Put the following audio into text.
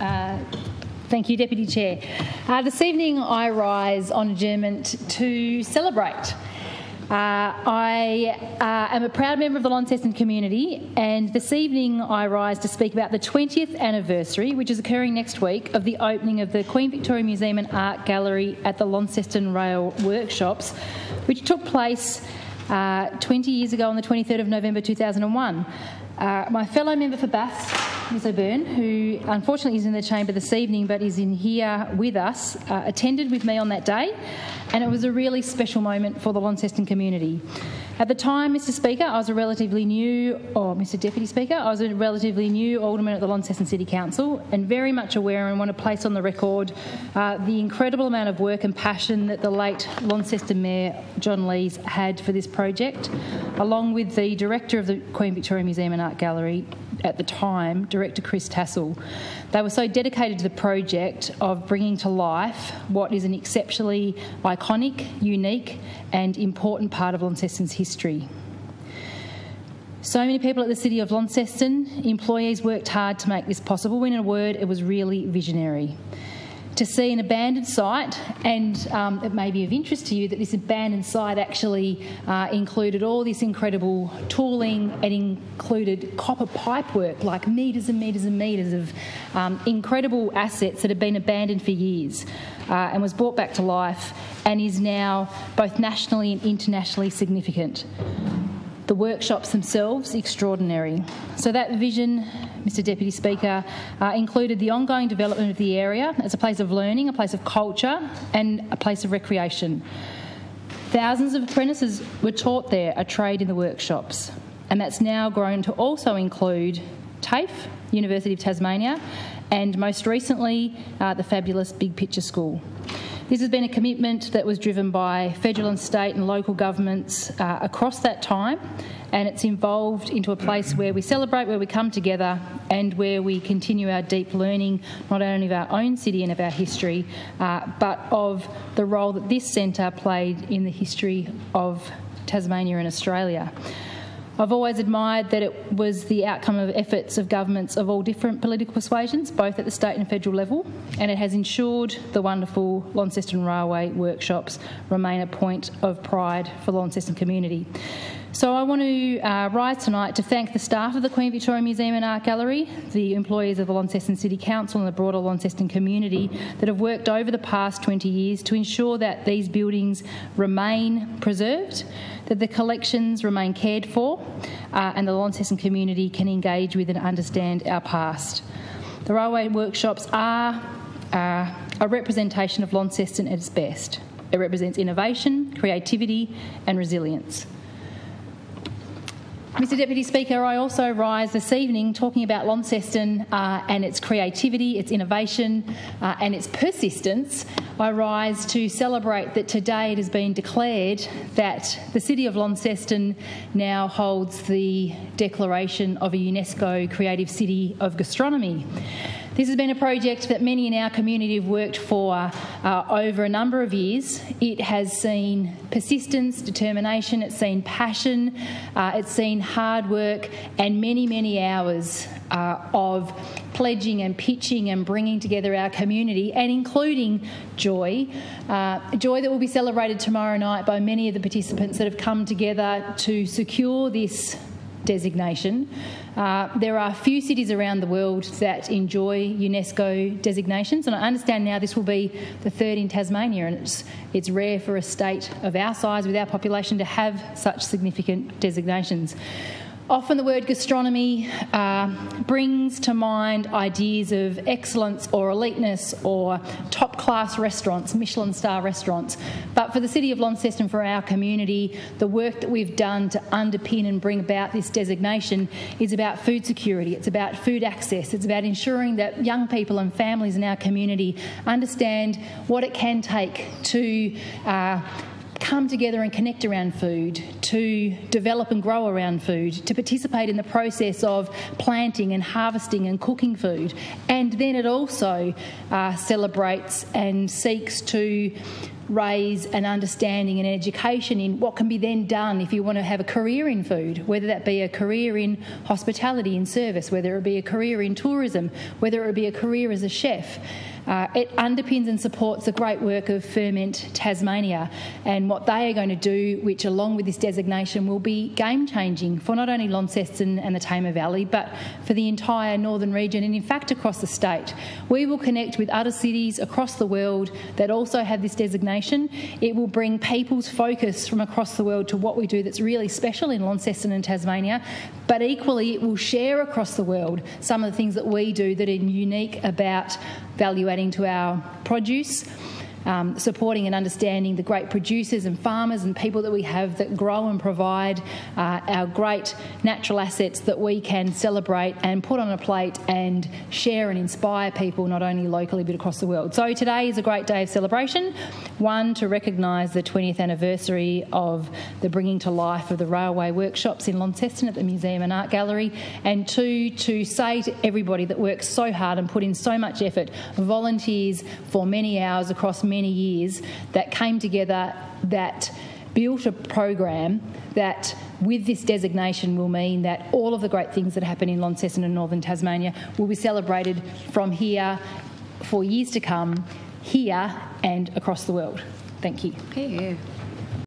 Uh, thank you, Deputy Chair. Uh, this evening I rise on adjournment to celebrate. Uh, I uh, am a proud member of the Launceston community, and this evening I rise to speak about the 20th anniversary, which is occurring next week, of the opening of the Queen Victoria Museum and Art Gallery at the Launceston Rail Workshops, which took place uh, 20 years ago on the 23rd of November 2001. Uh, my fellow member for Bass, Ms O'Byrne, who unfortunately is in the chamber this evening but is in here with us, uh, attended with me on that day, and it was a really special moment for the Launceston community. At the time, Mr Speaker, I was a relatively new, or Mr Deputy Speaker, I was a relatively new alderman at the Launceston City Council and very much aware and want to place on the record uh, the incredible amount of work and passion that the late Launceston Mayor John Lees had for this project, along with the Director of the Queen Victoria Museum and Art Gallery at the time, Director Chris Tassell. They were so dedicated to the project of bringing to life what is an exceptionally iconic, unique, and important part of Launceston's history. So many people at the City of Launceston, employees worked hard to make this possible. In a word, it was really visionary to see an abandoned site, and um, it may be of interest to you that this abandoned site actually uh, included all this incredible tooling. and included copper pipework, like metres and metres and metres of um, incredible assets that had been abandoned for years, uh, and was brought back to life and is now both nationally and internationally significant the workshops themselves extraordinary. So that vision, Mr Deputy Speaker, uh, included the ongoing development of the area as a place of learning, a place of culture and a place of recreation. Thousands of apprentices were taught there a trade in the workshops and that's now grown to also include TAFE, University of Tasmania, and most recently uh, the fabulous Big Picture School. This has been a commitment that was driven by federal and state and local governments uh, across that time, and it's evolved into a place where we celebrate, where we come together, and where we continue our deep learning, not only of our own city and of our history, uh, but of the role that this centre played in the history of Tasmania and Australia. I've always admired that it was the outcome of efforts of governments of all different political persuasions, both at the state and federal level, and it has ensured the wonderful Launceston Railway workshops remain a point of pride for the Launceston community. So I want to uh, rise tonight to thank the staff of the Queen Victoria Museum and Art Gallery, the employees of the Launceston City Council and the broader Launceston community that have worked over the past 20 years to ensure that these buildings remain preserved, that the collections remain cared for, uh, and the Launceston community can engage with and understand our past. The railway workshops are uh, a representation of Launceston at its best. It represents innovation, creativity, and resilience. Mr Deputy Speaker, I also rise this evening talking about Launceston uh, and its creativity, its innovation uh, and its persistence. I rise to celebrate that today it has been declared that the City of Launceston now holds the declaration of a UNESCO Creative City of Gastronomy. This has been a project that many in our community have worked for uh, over a number of years. It has seen persistence, determination, it's seen passion, uh, it's seen hard work, and many, many hours uh, of pledging and pitching and bringing together our community, and including joy. Uh, joy that will be celebrated tomorrow night by many of the participants that have come together to secure this designation. Uh, there are a few cities around the world that enjoy UNESCO designations, and I understand now this will be the third in Tasmania, and it's, it's rare for a state of our size with our population to have such significant designations. Often the word gastronomy uh, brings to mind ideas of excellence or eliteness or top class restaurants, Michelin star restaurants. But for the City of Launceston, for our community, the work that we've done to underpin and bring about this designation is about food security, it's about food access, it's about ensuring that young people and families in our community understand what it can take to. Uh, come together and connect around food, to develop and grow around food, to participate in the process of planting and harvesting and cooking food. And then it also uh, celebrates and seeks to raise an understanding and education in what can be then done if you want to have a career in food, whether that be a career in hospitality and service, whether it be a career in tourism, whether it be a career as a chef. Uh, it underpins and supports the great work of Ferment Tasmania and what they are going to do, which, along with this designation, will be game changing for not only Launceston and the Tamar Valley, but for the entire northern region and, in fact, across the state. We will connect with other cities across the world that also have this designation. It will bring people's focus from across the world to what we do that's really special in Launceston and Tasmania, but equally, it will share across the world some of the things that we do that are unique about value adding to our produce um, supporting and understanding the great producers and farmers and people that we have that grow and provide uh, our great natural assets that we can celebrate and put on a plate and share and inspire people not only locally but across the world. So today is a great day of celebration. One, to recognise the 20th anniversary of the bringing to life of the railway workshops in Launceston at the Museum and Art Gallery, and two, to say to everybody that works so hard and put in so much effort, volunteers for many hours across many many years that came together that built a program that with this designation will mean that all of the great things that happen in Launceston and northern Tasmania will be celebrated from here for years to come, here and across the world. Thank you. Yeah.